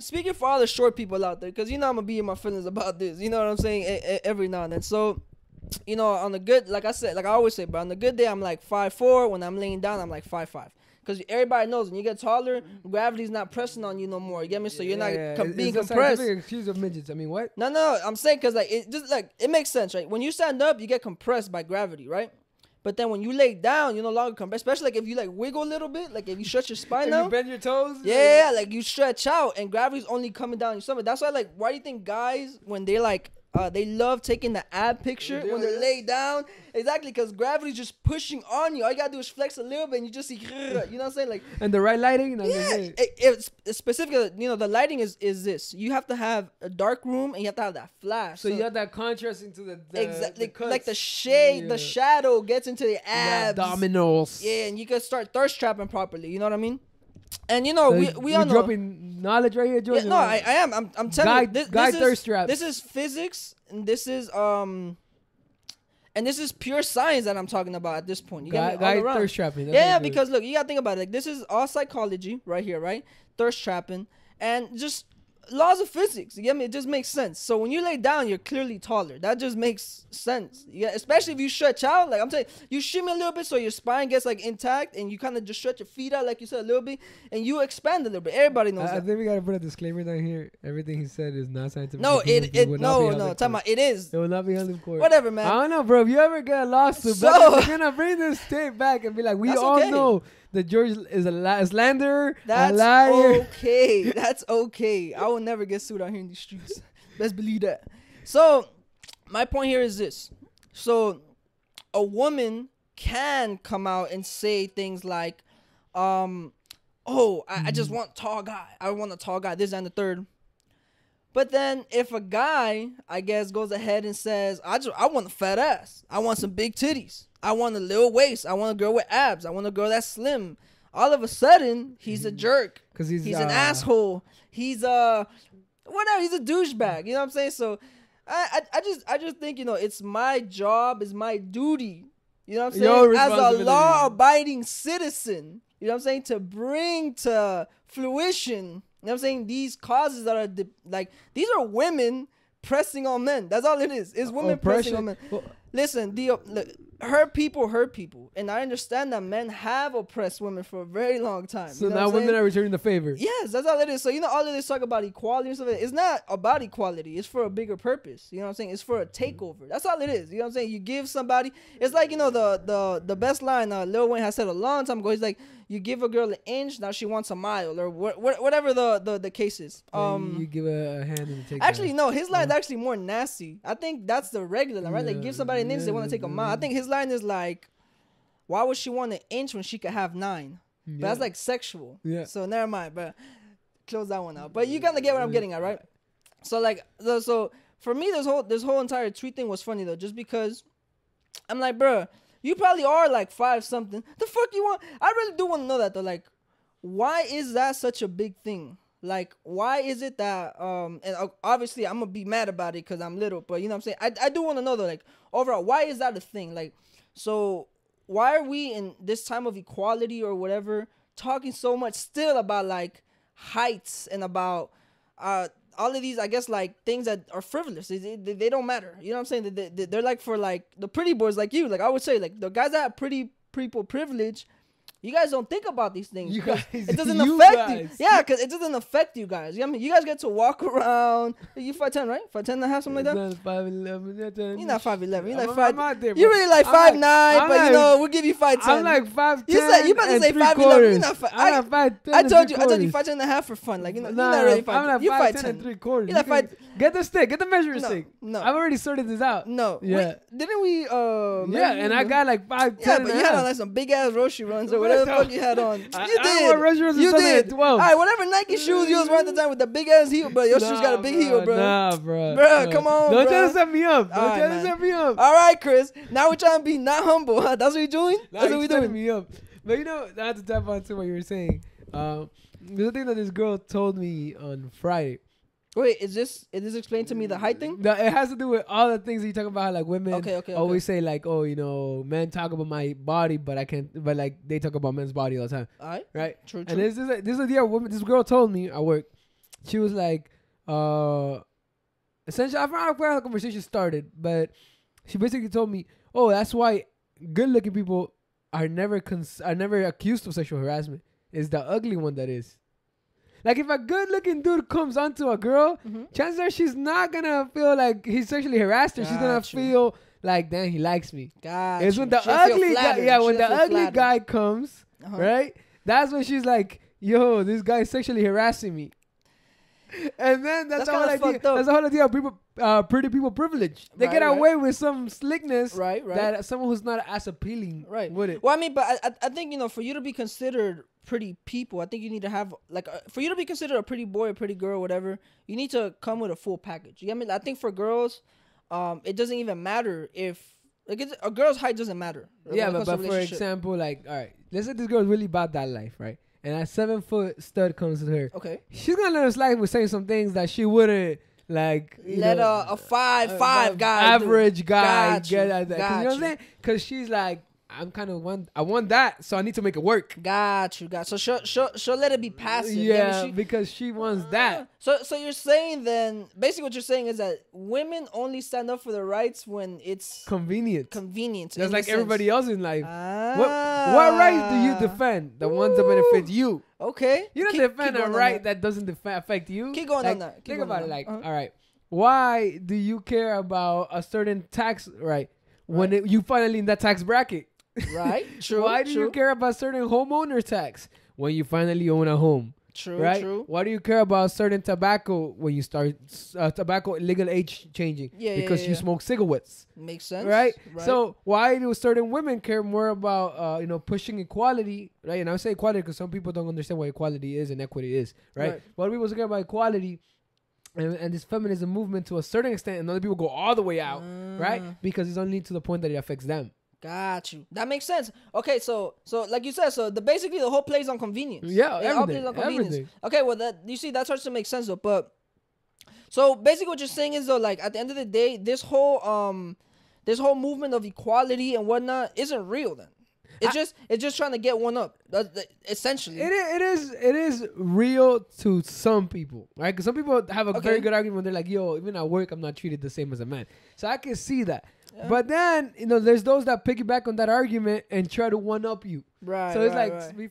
speaking for all the short people out there, because you know I'm gonna be in my feelings about this. You know what I'm saying? E- e- every now and then. So, you know, on the good, like I said, like I always say, but on the good day, I'm like five four. When I'm laying down, I'm like five five. Because everybody knows when you get taller, gravity's not pressing on you no more. You get me? So you're not Yeah, com- it's- being it's a compressed. excuse of midgets. I mean, what? No, no, I'm saying because like it just like it makes sense, right? When you stand up, you get compressed by gravity, right? But then when you lay down, you no longer compress. Especially like if you like wiggle a little bit, like if you stretch your spine If you bend your toes. Yeah, like you stretch out and gravity's only coming down your stomach. That's why like why do you think guys when they're like uh, they love taking the ab picture Yeah, when they yeah. lay down. Exactly, because gravity's just pushing on you. All you gotta do is flex a little bit and you just see, you know what I'm saying? Like And the right lighting. Yeah, it. it, it's, it's specifically, you know, the lighting is is this. You have to have a dark room and you have to have that flash. So you have that contrast into the, the exactly the like the shade, Yeah. the shadow gets into the abs. abdominals. Yeah, and you can start thirst trapping properly. You know what I mean? And you know, So we we all know. Knowledge right here, Yeah, no, I, I am. I'm, I'm telling Guy- you, this, guy this thirst is this is physics, and this is um, and this is pure science that I'm talking about at this point. You guy, get me? Guy thirst trapping. That's Yeah, yeah, because look, you gotta think about it. Like this is all psychology right here, right? Thirst trapping and just laws of physics. You get me? It just makes sense. So when you lay down, you're clearly taller. That just makes sense. Yeah, especially if you stretch out. Like I'm telling you, shimmy a little bit so your spine gets like intact, and you kind of just stretch your feet out, like you said, a little bit, and you expand a little bit. Everybody knows I, I think we gotta put a disclaimer down here. Everything he said is not scientific. No, it it no no. Time out. It is It will not be held in court. whatever, man. I don't know, bro. If you ever get a lawsuit, So- they're gonna bring this tape back and be like, "We all okay. know that George is a la- slanderer, a That's liar." okay. That's okay. I will never get sued out here in these streets. Let's believe that. So, my point here is this. So, a woman can come out and say things like, um, oh, I, I just want tall guy. I want a tall guy. This and the third. But then if a guy, I guess, goes ahead and says, I just I want a fat ass. I want some big titties. I want a little waist. I want a girl with abs. I want a girl that's slim. All of a sudden, he's a jerk. Because he's He's an uh, asshole. He's a whatever. He's a douchebag. You know what I'm saying? So I, I I just I just think you know it's my job, it's my duty. You know what I'm saying? As a law-abiding citizen, you know what I'm saying, to bring to fruition. You know what I'm saying? These causes that are de- like these are women pressing on men. That's all it is. It's women pressing on men. Well, Listen, the look, hurt people hurt people, and I understand that men have oppressed women for a very long time. so you know now women are returning the favor. Yes, that's all it is. So you know, all of this talk about equality and stuff. It's not about equality. It's for a bigger purpose. You know what I'm saying? It's for a takeover. That's all it is. You know what I'm saying? You give somebody. It's like you know the the the best line uh, Lil Wayne has said a long time ago. He's like, you give a girl an inch, now she wants a mile, or wh- wh- whatever the, the the case is. Um, you give a, a hand and take. Actually, no. His line's actually more nasty. I think that's the regular line, right? Like, give somebody an inch, they want to take a mile. I think his line is like, "Why would she want an inch when she could have nine? But that's like sexual. Yeah. So never mind. But close that one out. But you kind of get what I'm getting at, right? So like, so, so for me, this whole this whole entire tweet thing was funny though, just because I'm like, bruh, you probably are like five something. The fuck you want? I really do want to know that though. Like, why is that such a big thing? Like, why is it that um and uh, obviously I'm gonna be mad about it because I'm little, but you know what I'm saying? I, I do want to know though, like overall, why is that a thing? Like, so why are we in this time of equality or whatever talking so much still about like heights and about uh all of these I guess like things that are frivolous. They, they, they don't matter. You know what I'm saying? They, they, they're like for like the pretty boys like you. Like I would say like the guys that have pretty people privilege you guys don't think about these things You guys- it doesn't you affect guys. you yeah because it doesn't affect you guys you know I mean you guys get to walk around you 5'10 right 5'10 and a half something like that Five eleven. you're not 5'11 you're like I'm, 5 I'm out there, you're bro. really like I'm 5'9 I'm but you like- know we'll give you 5'10 I'm like five. You said- you about to say 5'11", you're not fi- I- I'm like five ten. I told you, I told you five ten and a half for fun. Like you know, Nah, you're not really I'm five. like you're five five ten ten. and three quarters. You're like You five- Get the stick. Get the measuring No, stick. no. I've already sorted this out. No, Yeah. wait, didn't we? Uh, Yeah, and? I got like five Yeah, but you had on like some big ass Roshe runs or What whatever the the- fuck you had on. You I did. Roshe you did. 12. All right, whatever Nike shoes you was wearing at the time with the big ass heel, but your shoes got a big bro, heel, bro. Nah, bro. Bruh, Nah. come on, Don't try to set me up. Don't All right, try to set me up. All right, Chris. Now we're trying to be not humble. Huh? That's what you're doing. Nah, That's what we setting doing. me up. But you know, not to tap onto what you were saying. Um, a thing that this girl told me on Friday. Wait, is this is this explain to me the height thing? No, it has to do with all the things that you talk about. Like women Okay, okay, okay. always say like, oh, you know, men talk about my body, but I can't. But like they talk about men's body all the time, All right. right? True. True. And this is this is the. Woman, this girl told me at work. she was like, uh, essentially, I forgot where the conversation started, but she basically told me, "Oh, that's why good-looking people are never cons- are never accused of sexual harassment. It's the ugly one that is." Like if a good-looking dude comes onto a girl, Mhm. chances are she's not gonna feel like he sexually harassed her. She's gonna feel like, damn, he likes me. God, it's when the ugly guy, yeah, when the ugly guy comes, Uh-huh. right? That's when she's like, "Yo, this guy's sexually harassing me." And then that's, That's the whole kinda idea. up. That's the whole idea of people, uh, pretty people privilege. They Right, get right. away with some slickness Right, right. that someone who's not as appealing Right. would it. Well, I mean, but I, I, I think you know, for you to be considered pretty people, I think you need to have like, uh, for you to be considered a pretty boy, a pretty girl, whatever, you need to come with a full package. You get me? I think for girls, um, it doesn't even matter if like it's, a girl's height doesn't matter. Yeah, but, but for example, like, all right, let's say this girl's really about that life, right? And a seven foot stud comes to her. okay, She's gonna let us slide with saying some things that she wouldn't like. let know, a, a five uh, five guy, average guy get you, at that. 'Cause you know what. I'm saying? Because she's like, I'm kind of one. I want that, so I need to make it work. Got you, got so she'll, she'll, she'll let it be passive. Yeah, She- because she wants that. So so you're saying then basically what you're saying is that women only stand up for their rights when it's Convenient. convenient. Just in like everybody sense. else in life. Ah. What what rights do you defend? The ones that benefit you. Okay. You don't Keep- defend keep a right that. that doesn't def- affect you. Keep going Like, on that. Keep think about it. that. Like, Uh-huh. all right, why do you care about a certain tax right when Right. it, you finally in that tax bracket? Right. True. why do true, you care about certain homeowner tax when you finally own a home? True. right? True. Why do you care about certain tobacco when you start uh, tobacco legal age changing? Yeah, because yeah, you yeah. smoke cigarettes, Makes sense. right? right? So why do certain women care more about uh, you know pushing equality, right? And I say equality because some people don't understand what equality is and equity is, right? Right. Why do people care about equality? And, and this feminism movement to a certain extent, and other people go all the way out, right? Mm, Because it's only to the point that it affects them. Got you. That makes sense. Okay, so so like you said, so the basically the whole plays on convenience. Yeah, It all everything, plays on convenience. everything. Okay, well that you see that starts to make sense though. But so basically, what you're saying is though, like at the end of the day, this whole um, this whole movement of equality and whatnot isn't real. Then it's I- just it's just trying to get one up. That- essentially. It is, it is it is real to some people, right? Because some people have a very good argument. They're like, "Yo, even at work, I'm not treated the same as a man." So I can see that. Yeah. But then you know, there's those that piggyback on that argument and try to one up you. right. so it's right, like right.